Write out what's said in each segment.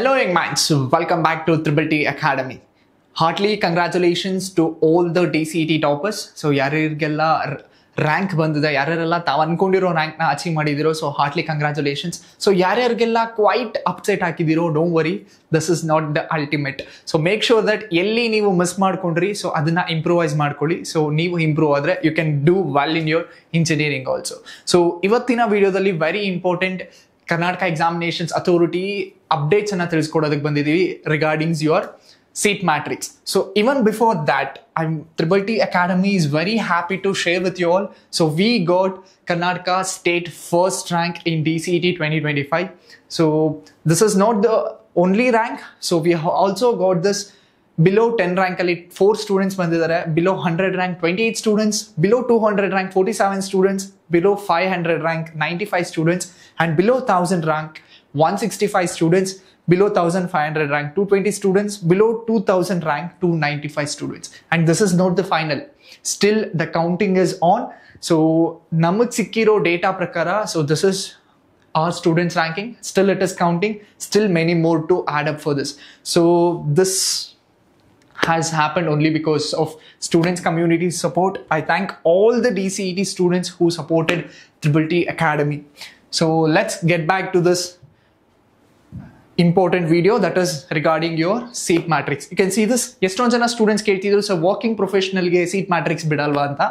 Hello, young minds. Welcome back to Triple T Academy. Heartily congratulations to all the DCET toppers. So ಯಾರ್ಯಾರಿಗೆಲ್ಲ rank ಬಂದಿದೆ ಯಾರ್ಯಾರೆಲ್ಲ ತಾವು ಅನ್ಕೊಂಡಿರೋ ರ್ಯಾಂಕ್ನ achieve ಮಾಡಿದಿರೋ so Hartley congratulations so ಯಾರ್ಯಾರಿಗೆಲ್ಲ quite upset ಹಾಕಿದಿರೋ ಡೋ worry this is not the ultimate so make sure that ಎಲ್ಲಿ ನೀವು ಮಿಸ್ ಮಾಡ್ಕೊಂಡ್ರಿ ಸೊ ಅದನ್ನ ಇಂಪ್ರೂವೈಸ್ ಮಾಡ್ಕೊಳ್ಳಿ ಸೊ ನೀವು ಇಂಪ್ರೂವ್ ಆದರೆ you can do well in your engineering also so ಇವತ್ತಿನ ವಿಡಿಯೋದಲ್ಲಿ very important Karnataka examinations authority updates ಅನ್ನ ತಿಳಿಸ್ಕೊಡೋದಕ್ಕೆ ಬಂದಿದ್ದೀವಿ regardings your seat matrix. So even before that, I'm Triple T Academy is very happy to share with you all. So we got Karnataka State first rank in DCET 2025. So this is not the only rank. So we have also got this below 10 rank ಅಲ್ಲಿ four students ಬಂದಿದ್ದಾರೆ below hundred rank twenty eight students below two hundred rank forty seven students below five and below 1000 rank 165 students below 1500 rank 220 students below 2000 rank 295 students. And this is not the final. Still the counting is on. So namak sikiro data prakara so this is our students ranking. Still it is counting. Still many more to add up for this. So this has happened only because of students community support. I thank all the dcet students who supported triple t academy. so let's get back to this important video that is regarding your seat matrix. You can see this. ಎಷ್ಟೊಂದು ಜನ students ಕೇಳ್ತಿದ್ರು so working ಪ್ರೊಫೆಷನಲ್ಗೆ seat matrix ಬಿಡಲ್ವಾ ಅಂತ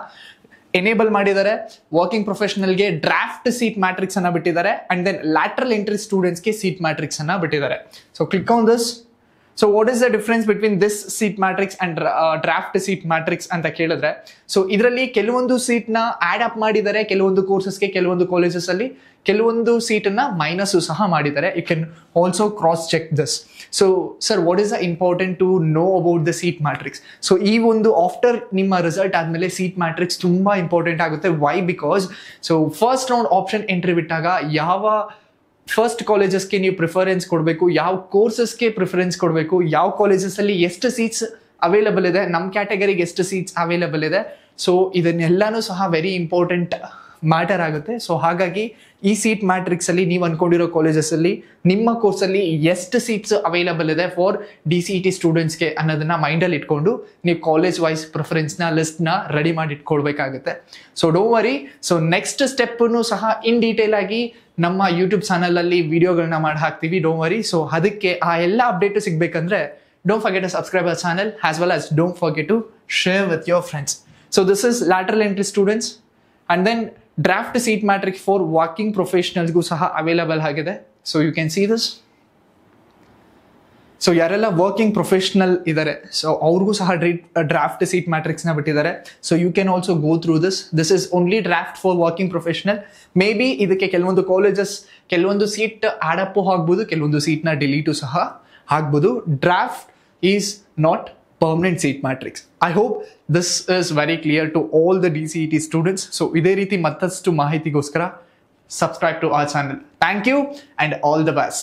enable ಮಾಡಿದ್ದಾರೆ working ಪ್ರೊಫೆಷನಲ್ಗೆ draft seat matrix ಅನ್ನ ಬಿಟ್ಟಿದ್ದಾರೆ and then lateral entry ಸ್ಟೂಡೆಂಟ್ಸ್ಗೆ seat matrix ಅನ್ನ ಬಿಟ್ಟಿದ್ದಾರೆ so click on this so what is the difference between this seat matrix and draft seat matrix ಅಂತ ಕೇಳಿದ್ರೆ so ಇದರಲ್ಲಿ ಕೆಲವೊಂದು ಸೀಟ್ನ ಆಡ್ ಅಪ್ ಮಾಡಿದ್ದಾರೆ ಕೆಲವೊಂದು ಕೋರ್ಸಸ್ಗೆ ಕೆಲವೊಂದು ಕಾಲೇಜಸ್ ಅಲ್ಲಿ ಕೆಲವೊಂದು ಸೀಟನ್ನ ಮೈನಸ್ ಸಹ ಮಾಡಿದ್ದಾರೆ you can also cross check this so sir what is the important to know about the seat matrix so ಈ ಒಂದು ಆಫ್ಟರ್ ನಿಮ್ಮ ರಿಸಲ್ಟ್ ಆದಮೇಲೆ ಸೀಟ್ ಮ್ಯಾಟ್ರಿಕ್ಸ್ ತುಂಬಾ ಇಂಪಾರ್ಟೆಂಟ್ ಆಗುತ್ತೆ. Why because so first round option entry ಬಿಟ್ಟಾಗ ಯಾವ first ಕಾಲೇಜಸ್ಗೆ ನೀವು preference ಕೊಡಬೇಕು, ಯಾವ ಕೋರ್ಸಸ್ಗೆ ಪ್ರಿಫರೆನ್ಸ್ ಕೊಡಬೇಕು, ಯಾವ ಕಾಲೇಜಸಲ್ಲಿ ಎಷ್ಟು ಸೀಟ್ಸ್ ಅವೈಲಬಲ್ ಇದೆ ನಮ್ಮ ಕ್ಯಾಟಗರಿಗೆ ಎಷ್ಟು ಸೀಟ್ಸ್ ಅವೈಲಬಲ್ ಇದೆ. ಸೊ ಇದನ್ನೆಲ್ಲನೂ ಸಹ ವೆರಿ ಇಂಪಾರ್ಟೆಂಟ್ ಮ್ಯಾಟರ್ ಆಗುತ್ತೆ. ಸೊ ಹಾಗಾಗಿ ಈ ಸೀಟ್ ಮ್ಯಾಟ್ರಿಕ್ಸ್ ಅಲ್ಲಿ ನೀವು ಅನ್ಕೊಂಡಿರೋ ಕಾಲೇಜಸ್ ಅಲ್ಲಿ ನಿಮ್ಮ ಕೋರ್ಸ್ ಅಲ್ಲಿ ಎಷ್ಟು ಸೀಟ್ಸ್ ಅವೈಲಬಲ್ ಇದೆ for D C E T ಸ್ಟೂಡೆಂಟ್ಸ್ಗೆ ಅನ್ನೋದನ್ನ ಮೈಂಡಲ್ಲಿ ಇಟ್ಕೊಂಡು ನೀವು ಕಾಲೇಜ್ ವೈಸ್ ಪ್ರಿಫರೆನ್ಸ್ನ ಲಿಸ್ಟ್ನ ರೆಡಿ ಮಾಡಿ ಇಟ್ಕೊಳ್ಬೇಕಾಗುತ್ತೆ. ಸೊ ಡೋ ವರಿ ಸೊ ನೆಕ್ಸ್ಟ್ ಸ್ಟೆಪ್ಪನ್ನು ಸಹ ಇನ್ ಡೀಟೇಲ್ ಆಗಿ ನಮ್ಮ ಯೂಟ್ಯೂಬ್ ಚಾನಲ್ ಅಲ್ಲಿ ವಿಡಿಯೋಗಳನ್ನ ಮಾಡಿ ಹಾಕ್ತೀವಿ. ಡೋಂಟ್ ವರಿ ಸೊ ಅದಕ್ಕೆ ಆ ಎಲ್ಲ update ಸಿಗಬೇಕಂದ್ರೆ don't forget to subscribe our channel as well as don't forget to share with your friends so this is lateral entry students and then draft seat matrix for walking ಪ್ರೊಫೆಷನಲ್ಸ್ಗೂ ಸಹ available ಆಗಿದೆ. So you can see this so ಯಾರೆಲ್ಲ working professional ಇದ್ದಾರೆ so ಅವ್ರಿಗೂ ಸಹ draft seat ಮ್ಯಾಟ್ರಿಕ್ಸ್ನ ಬಿಟ್ಟಿದ್ದಾರೆ. So you can also go through this this is only draft for working professional may be ಇದಕ್ಕೆ ಕೆಲವೊಂದು ಕಾಲೇಜಸ್ ಕೆಲವೊಂದು ಸೀಟ್ ಆಡಪ್ಪು ಆಗ್ಬೋದು ಕೆಲವೊಂದು ಸೀಟ್ನ ಡಿಲೀಟು ಸಹ ಆಗ್ಬೋದು. Draft is not permanent seat matrix I hope this is very clear to all the D C E T students so ಇದೇ ರೀತಿ ಮತ್ತಷ್ಟು ಮಾಹಿತಿಗೋಸ್ಕರ subscribe to our channel thank you and all the best